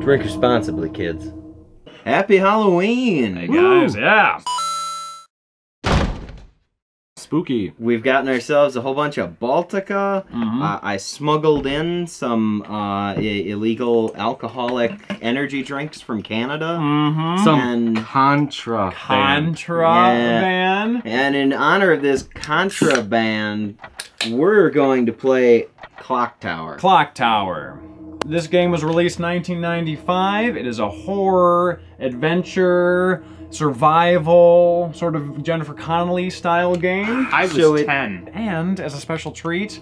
Drink responsibly, kids. Happy Halloween! Hey guys, yeah. Spooky. We've gotten ourselves a whole bunch of Baltica. Mhm. Uh, I smuggled in some uh, I- illegal alcoholic energy drinks from Canada. Mm-hmm. Some And- Contra. Contraband. And in honor of this contraband, we're going to play Clock Tower. Clock Tower. This game was released 1995. It is a horror, adventure, survival, sort of Jennifer Connelly style game. I was So it- 10. And as a special treat,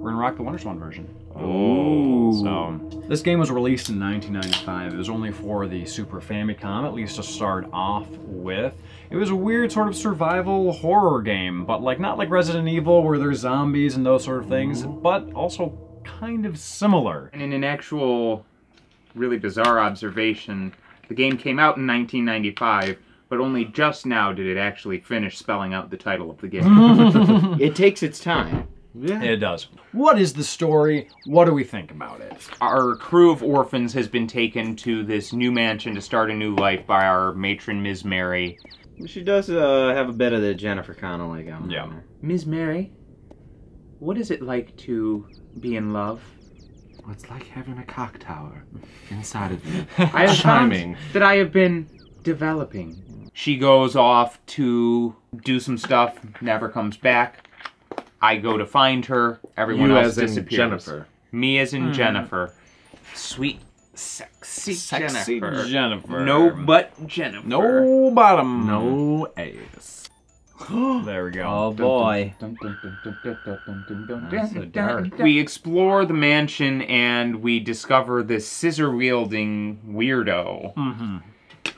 we're gonna rock the WonderSwan version. Oh, Ooh. So this game was released in 1995. It was only for the Super Famicom, at least to start off with. It was a weird sort of survival horror game, but like not like Resident Evil where there's zombies and those sort of things, but also kind of similar. And in an actual, really bizarre observation, the game came out in 1995, but only just now did it actually finish spelling out the title of the game. It takes its time. Yeah. It does. What is the story? What do we think about it? our crew of orphans has been taken to this new mansion to start a new life by our matron, Ms. Mary. She does uh, have a bit of the Jennifer Connelly going Yeah. on there. Ms. Mary, what is it like to be in love? It's like having a cock tower inside of you. I have Chiming. that I have been developing. She goes off to do some stuff, never comes back. I go to find her. Everyone You else as in disappears. Jennifer. Me as in Hmm. Jennifer. Sweet, sexy, Sexy Jennifer. Jennifer. No butt Jennifer. No bottom. No ass there we go. Oh boy. We explore the mansion and we discover this scissor wielding weirdo mm-hmm.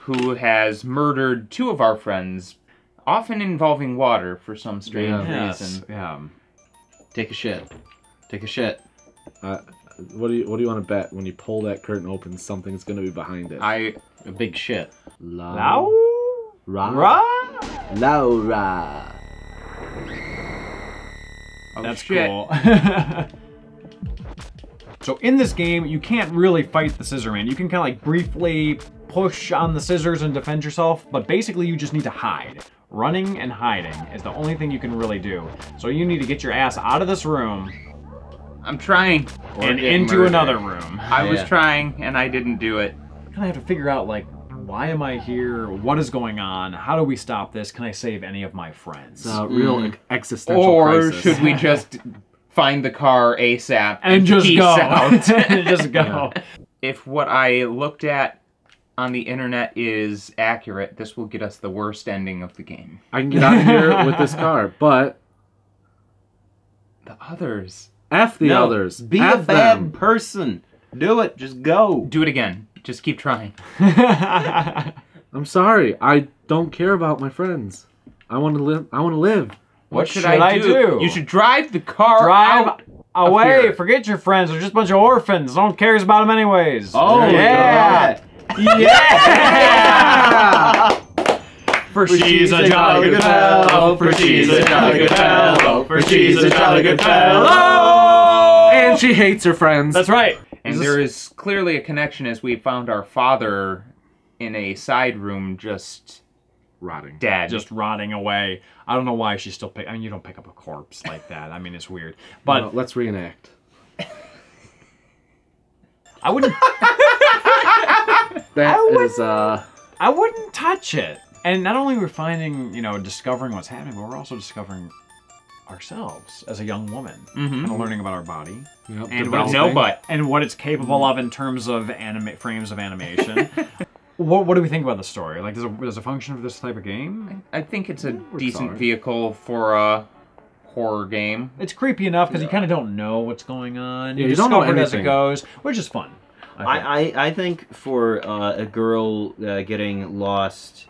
who has murdered two of our friends, often involving water for some strange yeah. reason. Yes. Yeah. Take a shit. Take a shit. Uh, what do you What do you want to bet? When you pull that curtain open, something's going to be behind it. I a big shit. Loud. Ra. Ra. Laura. oh That's shit. cool. so in this game, you can't really fight the scissor man. You can kind of like briefly push on the scissors and defend yourself, but basically you just need to hide. Running and hiding is the only thing you can really do. So you need to get your ass out of this room I'm trying. and into murdered. another room. I was trying and I didn't do it. I kind of have to figure out like why am I here? What is going on? How do we stop this? Can I save any of my friends? It's a real Mm. ex- existential Or crisis. should we just find the car ASAP and just go. out? and just go. if what I looked at on the internet is accurate, this will get us the worst ending of the game. I can get out of here with this car, but The others. f the no, others. Be F a bad them. person. Do it. Just go. Do it again. Just keep trying. I'm sorry. I don't care about my friends. I want to live. I want to live. What should, should I, I do? do? You should drive the car Drive out. away. here. Forget your friends. They're just a bunch of orphans. No one cares about them anyways. Oh yeah. Yeah. For she's a jolly good fellow. Oh, for she's a jolly good fellow. Oh, for she's a jolly good fellow. And she hates her friends. That's right. And this- there is clearly a connection as we found our father in a side room just rotting. dead. just rotting away. I don't know why she's still pick. I mean, you don't pick up a corpse like that. I mean, it's weird. But Well, let's reenact. I wouldn't. That is uh. I wouldn't touch it. And not only we're finding, you know, discovering what's happening, but we're also discovering ourselves as a young woman, Mhm. and learning about our body Yep, and with developing. no butt. and what it's capable of in terms of anime frames of animation. what, what do we think about the story? Like, does a, does a function of this type of game? I think it's a We're decent sorry. vehicle for a horror game. It's creepy enough because you kind of don't know what's going on. Yeah, you don't know discover it as it goes, which is fun. I think. I, I, I think for uh, a girl uh, getting lost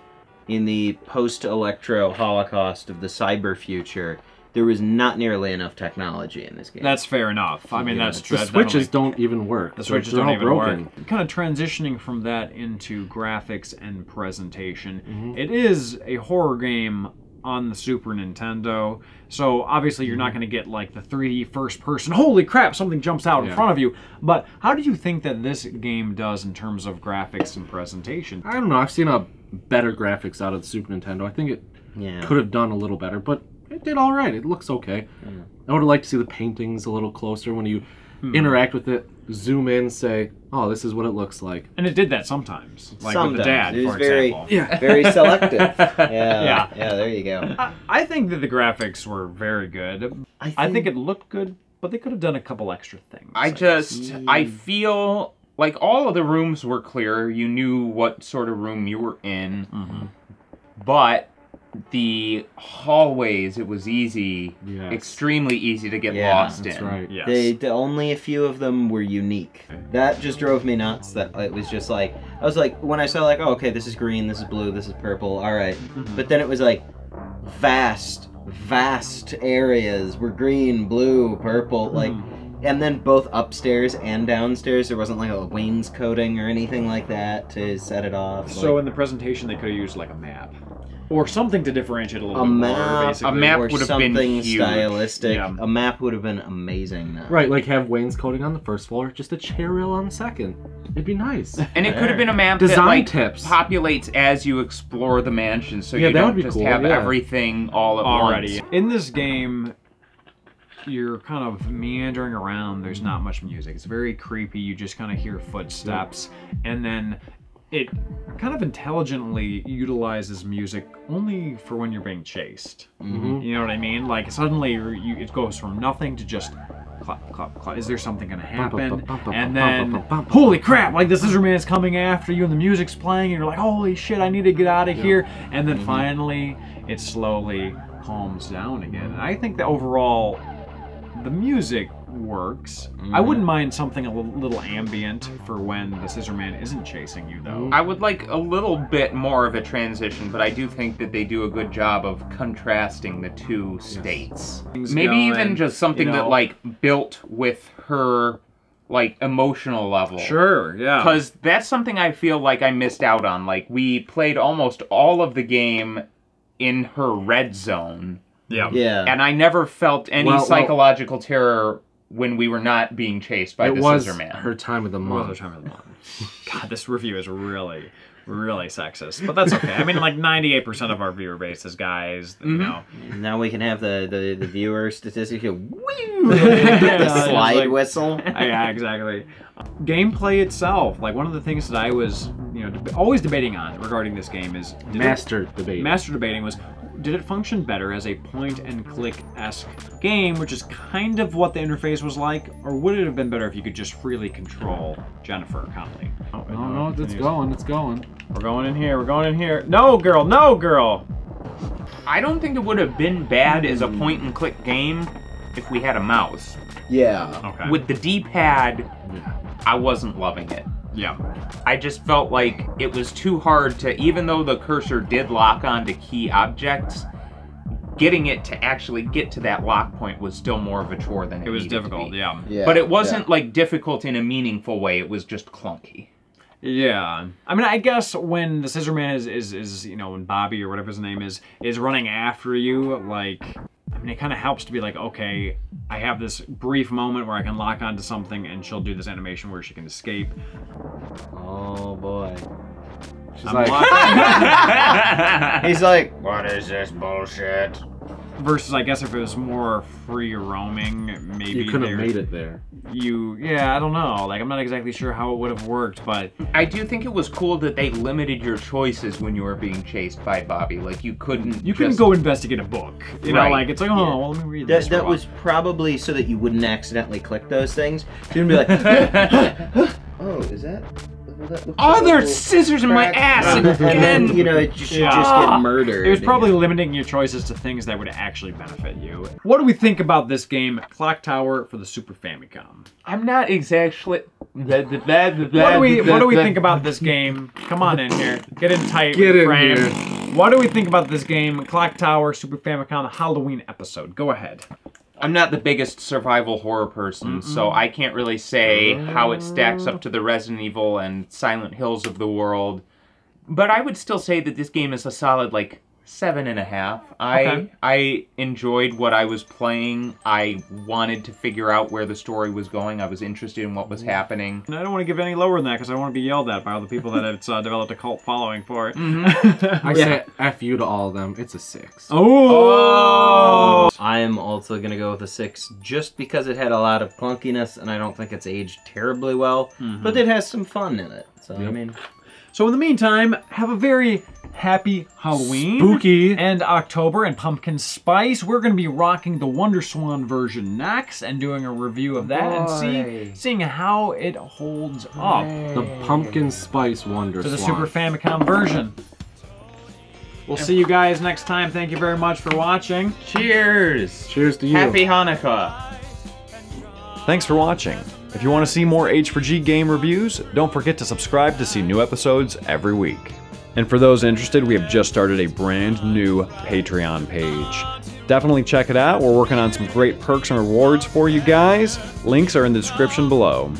in the post electro holocaust of the cyber future, there was not nearly enough technology in this game. That's fair enough. I mean, Yeah, that's The true. That's switches definitely- don't even work. The switches don't even broken. work. Kind of transitioning from that into graphics and presentation. Mm-hmm. It is a horror game on the Super Nintendo. So obviously you're not going to get like the 3D first person. Holy crap! Something jumps out in front of you. But how do you think that this game does in terms of graphics and presentation? I don't know. I've seen a better graphics out of the Super Nintendo. I think it Yeah. could have done a little better, but it did all right. It looks okay. Hmm. I would have liked to see the paintings a little closer when you hmm. interact with it. Zoom in, say, "Oh, this is what it looks like." And it did that sometimes, like with Sometimes. the dad, It was for very- example. Yeah. Very selective. Yeah. Yeah. Yeah. There you go. I, I think that the graphics were very good. I think it looked good, but they could have done a couple extra things. I guess. just I feel like all of the rooms were clear. You knew what sort of room you were in. Mm-hmm. But the hallways, it was easy, Yes. extremely easy to get Yeah, lost That's in. right. Yes. They, the, only a few of them were unique. That just drove me nuts. That it was just like I was like when I saw like oh okay this is green this is blue this is purple all right. Mm-hmm. but then it was like vast vast areas were green blue purple mm-hmm. like and then both upstairs and downstairs there wasn't like a wainscoting or anything like that to set it off. So like, in the presentation, they could have used like a map or something to differentiate a little a bit more. Basically. A map or would have been something huge. stylistic. Yeah. A map would have been amazing. Now. Right, like have wainscoting on the first floor, just a chair rail on the second. It'd be nice. And it could have been a map Design that like tips. populates as you explore the mansion, so Yeah, you that don't would be just cool, have yeah. everything all at already once. in this game. You're kind of meandering around. There's not much music. It's very creepy. You just kind of hear footsteps, and then it kind of intelligently utilizes music only for when you're being chased. Mhm. You know what I mean? Like suddenly you, it goes from nothing to just clap, clap, clap. Is there something gonna happen? And then holy crap! Like the Scissor Man's coming after you, and the music's playing, and you're like, holy shit! I need to get out of here. And then finally, it slowly calms down again. And I think that overall, the music works. I wouldn't mm-hmm. mind something a little ambient for when the Scissor Man isn't chasing you, though. I would like a little bit more of a transition, but I do think that they do a good job of contrasting the two states. Things Maybe going, even just something you that like built with her like emotional level. Sure, yeah. Because that's something I feel like I missed out on. Like we played almost all of the game in her red zone, yeah. Yeah. and I never felt any Well, well- psychological terror when we were not being chased by it the was Scissor Man. her time of the What was month. the time of the month? God, this review is really, really sexist. But that's okay. I mean, like 98% of our viewer base is guys, you mm-hmm. know. Now we can have the the, the viewer statistic. here. The slide like- whistle. yeah, exactly. Gameplay itself, like one of the things that I was, you know, deb- always debating on regarding this game is did it- Master debate. master debating was did it function better as a point and click esque game, which is kind of what the interface was like, or would it have been better if you could just freely control Jennifer Connelly? Oh, no, no, it's going, it's going. We're going in here. We're going in here. No, girl. No, girl. I don't think it would have been bad as a hmm. point and click game if we had a mouse. Yeah. Okay. With the D-pad, Yeah. I wasn't loving it. Yeah. I just felt like it was too hard to, even though the cursor did lock onto key objects, getting it to actually get to that lock point was still more of a chore than it, It was needed to difficult. be. Yeah. Yeah. But it wasn't like difficult in a meaningful way. It was just clunky. Yeah. I mean, I guess when the Scissor Man is, is, is you know, when Bobby or whatever his name is, is running after you, like, I mean, it kind of helps to be like, okay, I have this brief moment where I can lock onto something and she'll do this animation where she can escape. Oh boy. She's I'm like, He's like, what is this bullshit? Versus, I guess if it was more free roaming, maybe you couldn't have made it there. You, yeah, I don't know. Like, I'm not exactly sure how it would have worked, but I do think it was cool that they limited your choices when you were being chased by Bobby. Like you couldn't. you couldn't go investigate a book. You know, like it's like, oh, Yeah. well, let me read That, this. for that was probably so that you wouldn't accidentally click those things. You'd be like, oh, is that? Well, that looks Oh, there's scissors in my ass And then again. you know it just, you just get ah. murdered. It was probably limiting your choices to things that would actually benefit you. What do we think about this game, Clock Tower for the Super Famicom? I'm not exactly. What do we What do we think about this game? Come on in here, get in tight, Get in frame. here. What do we think about this game, Clock Tower Super Famicom Halloween episode? Go ahead. I'm not the biggest survival horror person, so I can't really say how it stacks up oh. to the Resident Evil and Silent Hills of the world. But I would still say that this game is a solid, like, seven and a half. I Okay. I enjoyed what I was playing. I wanted to figure out where the story was going. I was interested in what was happening. And I don't want to give any lower than that because I don't want to be yelled at by all the people that it's uh, developed a cult following for it. I say F you to all of them. It's a six. oh! I am also gonna go with a six, just because it had a lot of clunkiness, and I don't think it's aged terribly well. But it has some fun in it. So I mean, So in the meantime, have a very happy Halloween. Spooky. And October and Pumpkin Spice. We're going to be rocking the WonderSwan version next and doing a review of that and see, seeing how it holds up The pumpkin spice wonder to the. Super Famicom version. We'll see you guys next time. Thank you very much for watching. Cheers! Cheers to you. Happy Hanukkah! Thanks for watching. If you want to see more H4G game reviews, don't forget to subscribe to see new episodes every week. And for those interested, we have just started a brand new Patreon page. Definitely check it out. We're working on some great perks and rewards for you guys. Links are in the description below.